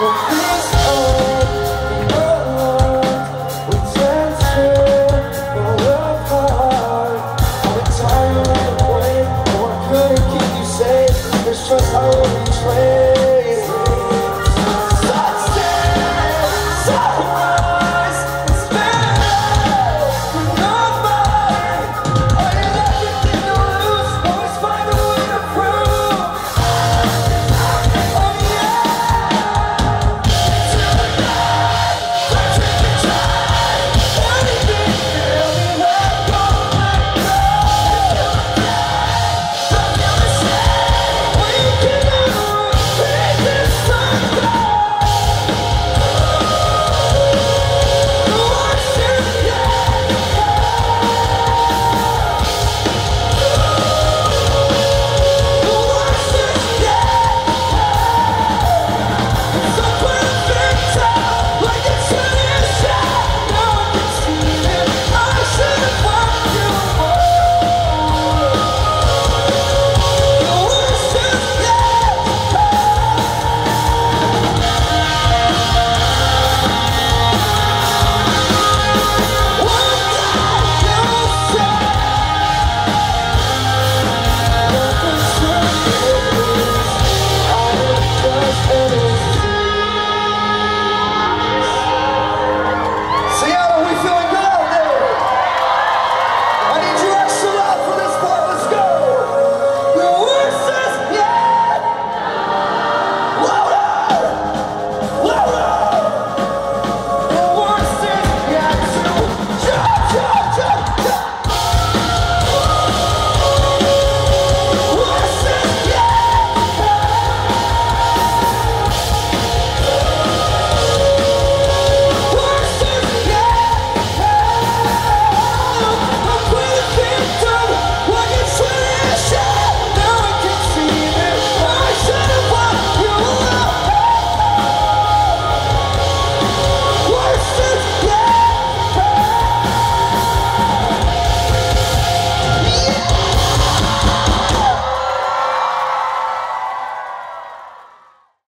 will